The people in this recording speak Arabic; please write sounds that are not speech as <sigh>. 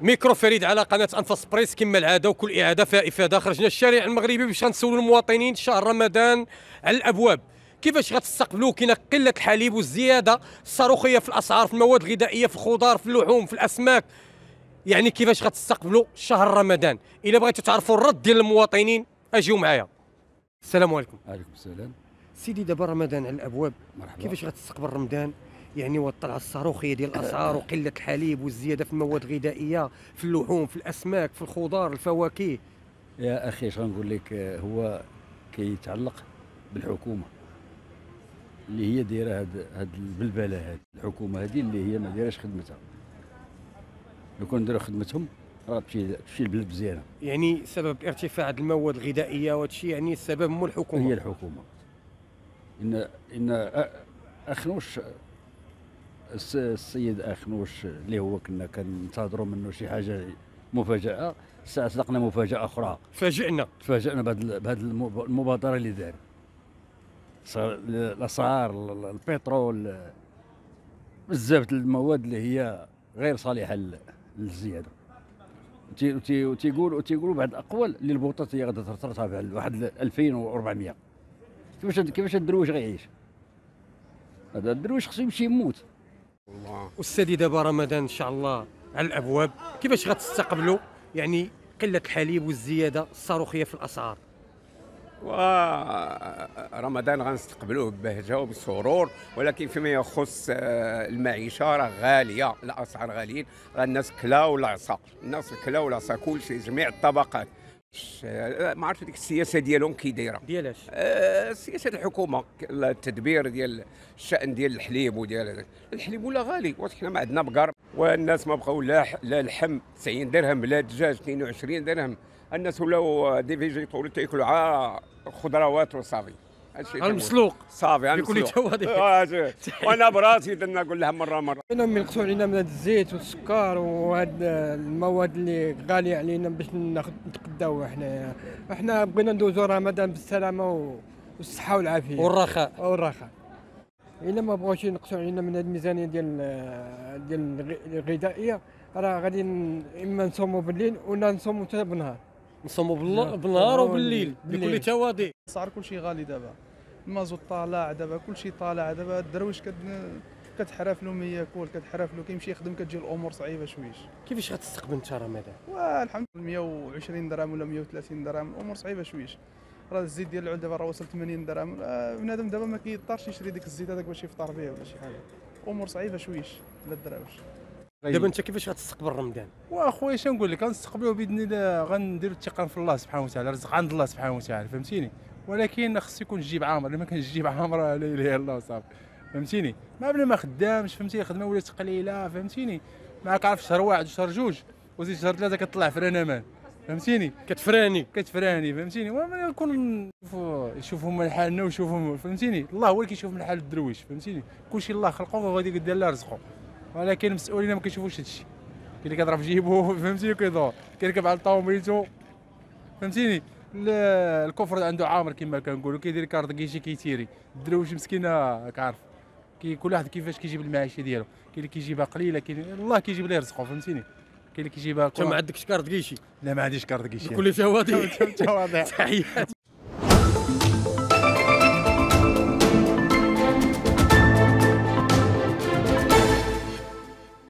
ميكرو فريد على قناة أنفاس بريس كما العادة وكل إعادة فيها افاده خرجنا الشارع المغربي باش غنسولوا المواطنين شهر رمضان على الأبواب. كيفاش غتستقبلوا كاينة قلة الحليب والزيادة الصاروخية في الأسعار في المواد الغذائية في الخضار في اللحوم في الأسماك؟ يعني كيفاش غتستقبلوا شهر رمضان؟ إلا بغيتوا تعرفوا الرد ديال المواطنين أجيو معايا. السلام عليكم. عليكم السلام. سيدي دابا رمضان على الأبواب. مرحبا. كيفاش غتستقبل رمضان؟ يعني والطلعه الصاروخيه ديال الأسعار وقلة الحليب والزيادة في المواد الغذائية في اللحوم في الأسماك في الخضار الفواكه. يا أخي اش غنقول لك؟ هو كيتعلق بالحكومة اللي هي دايرة هاد هاد البلبله هاد الحكومة هذه اللي هي ما دايراش خدمتها. لو كان داروا خدمتهم راه تمشي تمشي البلد مزيانة. يعني سبب ارتفاع المواد الغذائية وهذا الشيء يعني السبب مو الحكومة. هي الحكومة. ان إن أخنوش السيد اخنوش اللي هو كنا كننتظروا منه شي حاجة مفاجأة ساعه لقنا مفاجأة أخرى. فاجئنا. تفاجئنا بهذه بهذه المب- المبادرة اللي دار الأسعار ال- ال- البترول بزاف المواد اللي هي غير صالحة لل- للزيادة. وتيقول وتيقولوا بعض الأقوال اللي البوطات هي غادا ترتفع واحد ال 2400 كيفاش كيفاش الدرويش غيعيش؟ هذا الدرويش خصو يمشي يموت. والسيدي دابا رمضان إن شاء الله على الأبواب. كيفاش غتستقبلوا يعني قلة الحليب والزيادة الصاروخية في الأسعار. ورمضان غنستقبلوه ببهجة وبسرور ولكن فيما يخص آه، المعيشة راه غالية. الأسعار غاليين. الناس كلاو العصا الناس كلاو العصا كل شيء جميع الطبقات. آه، ما عرفت ديك السياسة ديالهم كي دايرة. ديالاش آه، سياسة الحكومة التدبير ديال الشأن ديال الحليب وديال الحليب ولا غالي واش حنا ما عندنا بقر. والناس ما بقاو لا لا لحم 90 درهم لا دجاج 22 درهم. الناس ولاو des végétariens تياكلوا عا خضروات وصافي. هادشي المسلوق. صافي على بكل. آه،. وأنا براسي درنا نقول لها مرة مرة. أنا من يقطعوا علينا من هاد الزيت والسكر وهاد المواد اللي غالية علينا باش ناخذ نتقداو حنايا. إحنا بغينا ندوزو رمضان بالسلامة والصحة والعافية. والرخاء والراحه إلا ما بغاوش ينقصوا علينا من هاد الميزانية ديال ديال الغ- الغذائية راه غادي إما نصوموا بالليل ولا نصوموا حتى بالنهار نصوموا بالله-. بالنهار وبالليل بالليل. بكل تواضع صار كل شيء غالي دابا. المازوت طالع دابا كل شيء طالع دابا. الدرويش كتحرف له ما ياكل كتحرف له كيمشي يخدم كتجي الأمور صعيبة شويش. كيفاش غتستقبل انت رمضان والحمد لله. 120 درهم ولا 130 درهم. الأمور صعيبة شويش. راه الزيت ديال العود دابا راه وصل 80 درهم. آه، بنادم دابا ما كيضطرش يشري ديك الزيت هذاك باش يفطر به ولا شي حاجة. امور صعيبة شويش لا الدراوش دابا انت كيفاش غتستقبل رمضان؟ واخويا اش نقول لك؟ غنستقبلوه بإذن الله غنديروا الثقة في الله سبحانه وتعالى الرزق عند الله سبحانه وتعالى فهمتيني؟ ولكن خص يكون الجيب عامر إلا ما كانش الجيب عامر لا إله إلا الله وصافي فهمتيني؟ ما بلا ما خدامش فهمتيني؟ الخدمه ولات قليلة فهمتيني؟ ما كعرف شهر واحد وشهر جوج وزيد شهر ثلاثة كطلع فران أمان فهمتيني؟ كتفراني. كتفراني فهمتيني؟ وما يكون يشوفوا- يشوفوا من حالنا ويشوفوا فهمتيني؟ الله هو اللي كيشوف من حال الدرويش فهمتيني؟ كلشي الله خلقه وغادي يدير له رزقه ولكن المسؤولين ما كيشوفوش هادشي. كاين اللي كيضرب في جيبو <laughs> فهمتيني كيدور كيركب على طوموبيلتو فهمتيني؟ ال- ال coffre عنده عامر كما كنقولوا كيدير carte guichet كيتيري. الدرويش مسكينة كعرف كي كل واحد كيفاش كيجيب المعيشة ديالو. كاين اللي كيجيبها قليلة كاين اللي كيجيب ليه رزقه فهمتيني؟ كاين اللي كيجيبها انت ما عندكش carte guichet. لا ما عنديش carte guichet. بكل تواضع تواضع تحيات